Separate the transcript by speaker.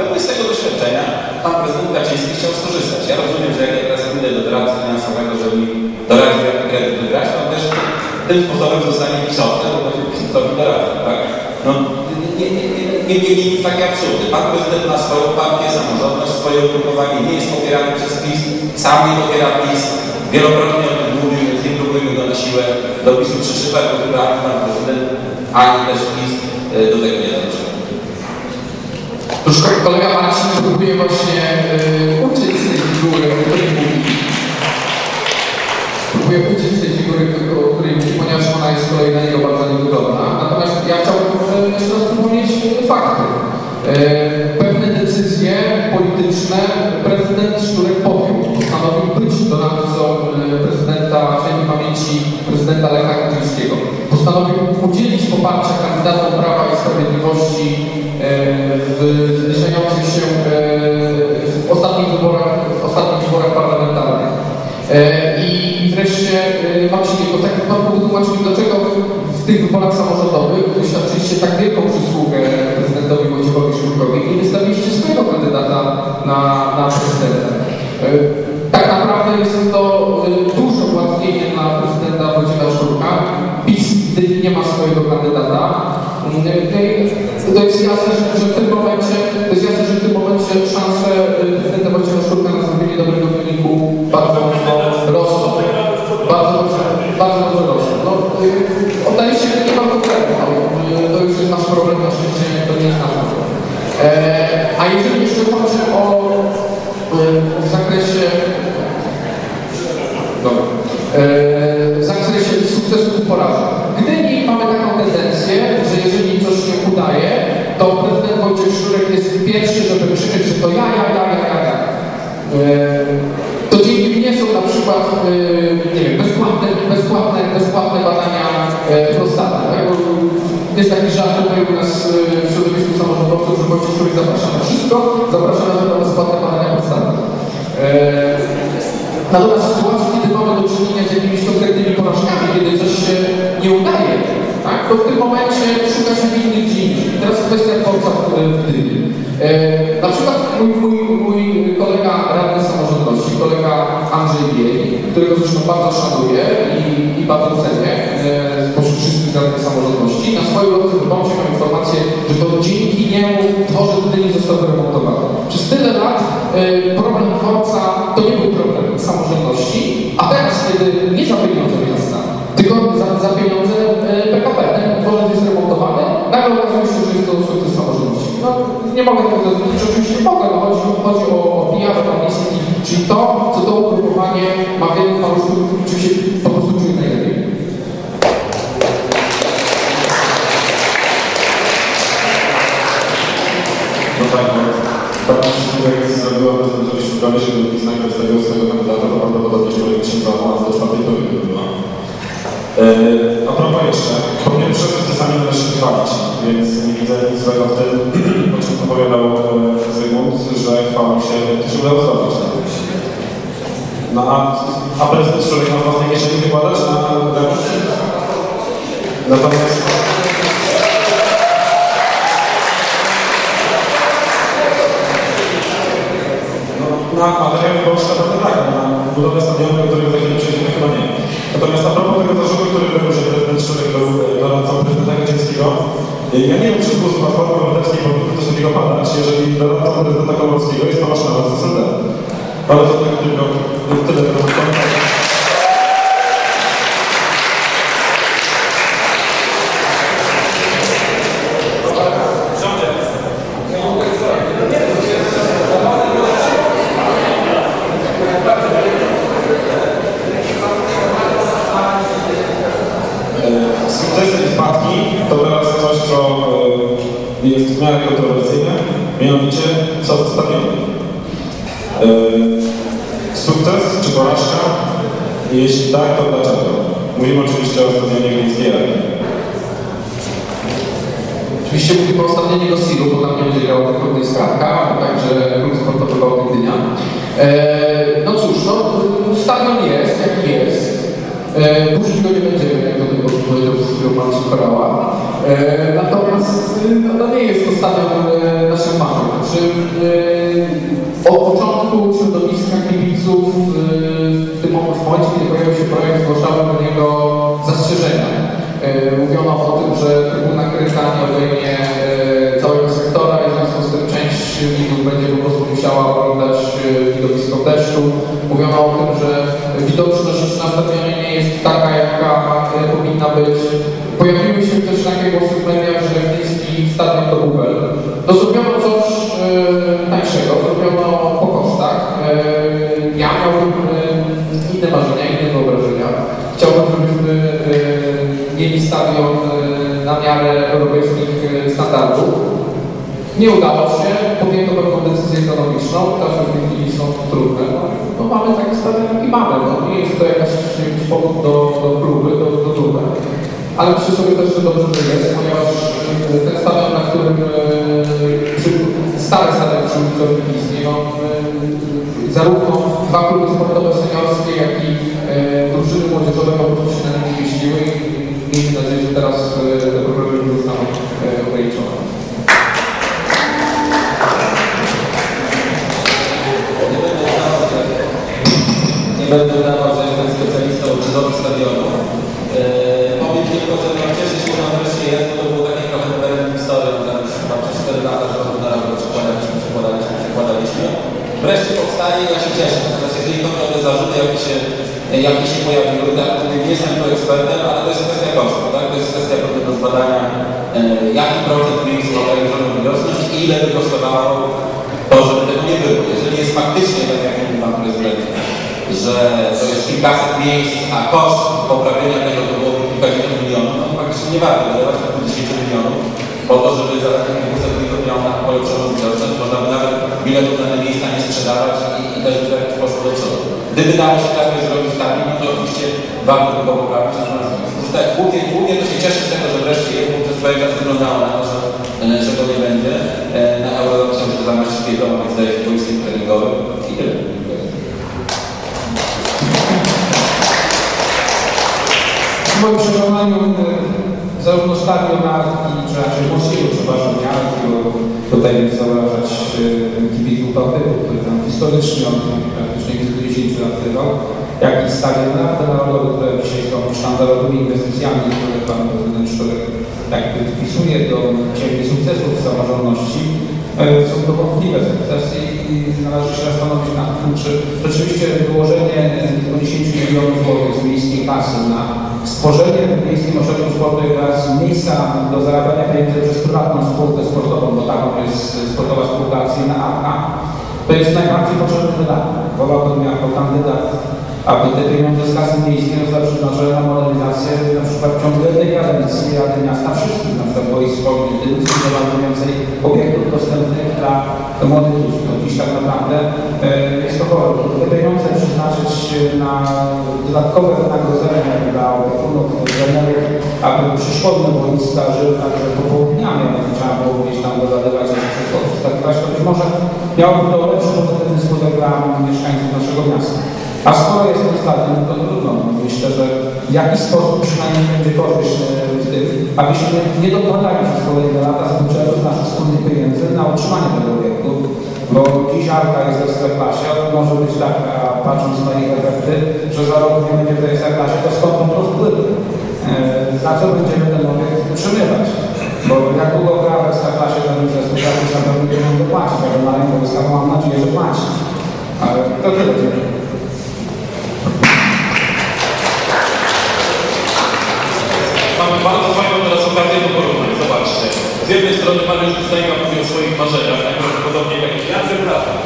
Speaker 1: Jakby z tego doświadczenia pan prezydent Kaczyński chciał skorzystać. Ja rozumiem, że jak ja teraz pójdę do doradcy finansowego, żeby mi doradził, jaki kredyt wybrać, to też tym sposobem zostanie pisowcem, bo będzie pisowcowi doradcą, tak? No, nie, nie, nie, nie, nie, takie absurdy. Pan prezydent ma swoją partię, samorządność, swoje ugrupowanie, nie jest popierany przez PiS, sam nie popiera PiS, wielokrotnie o tym mówił, więc nie próbujmy go na siłę do PiSu przyszywać, bo chyba ani pan prezydent, ani też PiS y, do tego nie dąży.
Speaker 2: Już kolega Marcin próbuje właśnie yy, uczyć z tej figury, o której mówi. Próbuje uczyć z tej figury, o której mówi, ponieważ ona jest z kolei na niego bardzo niewygodna. Natomiast ja chciałbym yy, jeszcze raz przypomnieć yy, fakty. Yy, pewne decyzje polityczne prezydent Szczurek podjął. Postanowił być doradcą yy, prezydenta świętej pamięci prezydenta Lecha Kaczyńskiego. Postanowił udzielić poparcia kandydatom Prawa i Sprawiedliwości e, zbliżających się e, w ostatnich wyborach, w ostatnich wyborach parlamentarnych. E, I, wreszcie Marciniego, tak jak Pan wytłumaczył, dlaczego w tych wyborach samorządowych wyświadczyliście tak wielką przysługę prezydentowi Wojciechowi Szurkowi i wystawiliście swojego kandydata na, na prezydenta. Tak naprawdę jest to duże ułatwienie dla prezydenta Wojciecha Szurka. PiS nie ma swojego kandydata. To jest jasne, że, w tym momencie, to jest jasne, że w tym momencie szanse prezydenta Wojciecha Szurka na zrobienie dobrego wyniku bardzo mocno rosną. Bardzo dobrze, bardzo dobrze rosną. No, oddaliście nie mam ale to już jest nasz problem, na szczęście to nie jest nasz problem. E, a jeżeli jeszcze chodzi o w zakresie Dobra. W zakresie sukcesów i porażek. W Gdyni mamy taką tendencję, że jeżeli coś się udaje, to prezydent Wojciech Szczurek jest pierwszy, żeby krzyczeć, że to ja, ja, ja, ja, ja, ja. To dzięki mnie są na przykład nie wiem, bezpłatne, bezpłatne, badania prostaty. Tak? Jest taki żart tutaj u nas w środowisku samorządowców, że Wojciech Szczurek zaprasza na wszystko, zaprasza nawet na bezpłatne badania prostaty. Natomiast w sytuacji, kiedy mamy do czynienia z jakimiś konkretnymi porażkami, kiedy coś się nie udaje, tak, to w tym momencie szuka się winnych gdzie. Teraz kwestia dworca w Gdyni. E, na przykład mój, mój, mój kolega radny samorządności, kolega Andrzej Biej, którego zresztą bardzo szanuję bardzo cenię, e, spośród wszystkich radnych samorządności, na swojej drodze wyborczej mam informację, że to dzięki niemu dworzec w Gdyni został wyremontowany. Przez tyle lat e, problem dworca to nie był problem samorządności, a teraz, kiedy nie za pieniądze miasta, tylko za, za pieniądze PKP, ten dworzec jest remontowany, nagle okazuje się, że jest to sukces samorządności. No, nie mogę tego zrozumieć, mogę, no chodzi, chodzi o, o PR, publicity, czyli to, co to ugrupowanie ma wielu paluszków, czym się po prostu czuje najlepiej.
Speaker 3: No tak, no. Tak przysługę zrobiła prezydentowi Szurkowi, żeby Stawiał swojego kandydata, to prawdopodobnie człowiek się załamał do czwartej tury chyba. E, a propos jeszcze, po pierwsze sukcesami należy się chwalić, więc nie widzę nic złego w tym, o czym opowiadał e, Zygmunt, że chwalił się, to się udało zrobić. No a, a prezydent człowiek ma własnej kieszeni wykładać na na materiał wyborczy na pewno tak, na budowę stadionu, do którego za chwilę przejdziemy, chyba nie. Natomiast a propos tego zarzutu, który był, że prezydent Szczurek był doradcą prezydenta Kaczyńskiego, ja nie wiem, czy z głosu Platformy Obywatelskiej powinno coś takiego padać, jeżeli doradcą prezydenta Komorowskiego jest Tomasz Nowak z SLD. Ale to tak tylko tyle. Sukcesy i spadki to teraz coś, co e, jest w miarę kontrowersyjne, mianowicie przedstawiamy. E, Sukces czy porażka? Jeśli tak, to dlaczego? Mówimy oczywiście o stadionie Armii.
Speaker 2: Oczywiście mówimy o ostatniego go Silu, bo tam nie będzie grała tylko Gdyńska także klub sportowy Bałtyk Gdynia. E, no cóż, no, stadion jest, jaki jest. E, burzyć go nie będziemy, jak to tylko powiedział przed chwilą pan Superała. E, no, nie jest stadion e, naszych marzeń. Znaczy, e, od początku środowiska kibiców e, w tym momencie, kiedy pojawił się projekt, zgłaszały do niego zastrzeżenia. Mówiono o tym, że trybuna Kryta obejmie całego sektora i w związku z tym część widzów będzie po prostu musiała oglądać widowisko deszczu. Mówiono o tym, że widoczność na stadionie nie jest taka, jaka powinna być. Pojawiły się też takie głosy w mediach, że gdyński stadion to bubel. No zrobiono coś e, tańszego, zrobiono po kosztach. E, ja miałbym e, inne marzenia, inne wyobrażenia. Chciałbym, żebyśmy e, mieli stadion e, na miarę europejskich e, standardów. Nie udało się, podjęto pewną decyzję ekonomiczną, czasy w tej chwili są trudne. No, mamy taki stadion, jaki mamy. No, nie jest to jakaś, jakiś powód do, do próby, do, do próby. Ale myślę sobie też, że dobrze, że jest, ponieważ e, ten stadion, na którym e, stary stadion przy ulicy Olimpijskiej, no, e, zarówno dwa kluby sportowe seniorskie, jak i drużyny młodzieżowe po prostu się na nim mieściły i miejmy nadzieję, że teraz te problemy zostaną ograniczone.
Speaker 1: Będę udawał, że jestem specjalistą budowy stadionu. Eee, powiem tylko, że no, cieszę się, że wreszcie jest, bo to było takie trochę numerem historii, tam przez 4 lata, że od na to przekładaliśmy, przekładaliśmy, przekładaliśmy. Wreszcie powstaje i ja się cieszę. Natomiast jeżeli chodzi o te zarzuty, jakie się, jakie się pojawiły, tak, nie jestem tu ekspertem, ale to jest kwestia kosztu, tak? To jest kwestia pewnie do zbadania, e, jaki procent miejsc ma ograniczoną widoczność i ile by kosztowało to, żeby tego nie było. Jeżeli jest faktycznie, tak jak mówił Pan Prezydent, że to jest kilkaset miejsc, a koszt poprawienia tego to byłoby kilkadziesiąt milionów, no faktycznie nie warto wydawać na 10 milionów po to, żeby za kilkaset milionów miał na polepszoną widoczność, można by nawet biletów na te miejsca nie sprzedawać i, i też by jakoś poszło do przodu. Gdyby dało się tak zrobić tak, no to oczywiście warto by go poprawić, natomiast tak, głównie, głównie to się cieszę z tego, że wreszcie jest, bo przez wyglądało na to, że, że go e,
Speaker 4: zarówno stadion Arki, czy raczej Moskiego, przepraszam, nie Arki, bo tutaj nie obrażać e, kibiców Bałtyku, który tam historycznie od praktycznie kilkudziesięciu lat trwał, jak i stadion Arka Narodowy, które dzisiaj są sztandarowymi inwestycjami, które pan prezydent Szczurek jakby wpisuje do ciemnych sukcesów samorządności. E, Są to wątpliwe sukcesy i należy się zastanowić nad tym, czy rzeczywiście wyłożenie kilku 10 milionów złotych z miejskiej kasy na stworzenie w Miejskim Ośrodku Sportu i Rekreacji miejsca do zarabiania pieniędzy przez prywatną spółkę sportową, bo taką jest sportowa spółka akcyjna AKA, to jest najbardziej potrzebny wydatek. Wolałbym jako kandydat, aby te pieniądze z kasy miejskiej zostały przeznaczone na modernizację na przykład w ciągu jednej kadencji Rady Miasta wszystkich, na przykład boisk nie ma więcej obiektów dostępnych dla młodych ludzi. To dziś tak naprawdę e, jest to chore. Te pieniądze przeznaczyć na dodatkowe wynagrodzenia dla opiekunów, trenerów, aby przyszłodne boiska żyły także popołudniami, trzeba było gdzieś tam dogadywać, że wszystko przedstawiać, to być może miałoby to lepszy pozytywny skutek dla mieszkańców naszego miasta. A skoro jest ten stadion, to trudno. Myślę, że w jakiś sposób przynajmniej będzie korzyść w tym, abyśmy nie dokładali przez kolejne lata z budżetu z naszych wspólnych pieniędzy na utrzymanie tego obiektu, bo dziś Arka jest w Ekstraklasie, a może być tak, a patrząc na ich efekty, że za rok nie będzie w tej Ekstraklasie, to skąd on to Za co będziemy ten obiekt utrzymywać? Bo jak długo gra w Ekstraklasie, będzie Ekstraklasie na pewno pieniądze płacić, ale na rynku wystawu mam nadzieję, że płaci. Ale to tyle.
Speaker 3: Mamy bardzo fajną teraz okazję do porównań. Zobaczcie. Z jednej strony Mariusz Bustajka mówi o swoich marzeniach, najprawdopodobniej takich
Speaker 5: Ja przepraszam,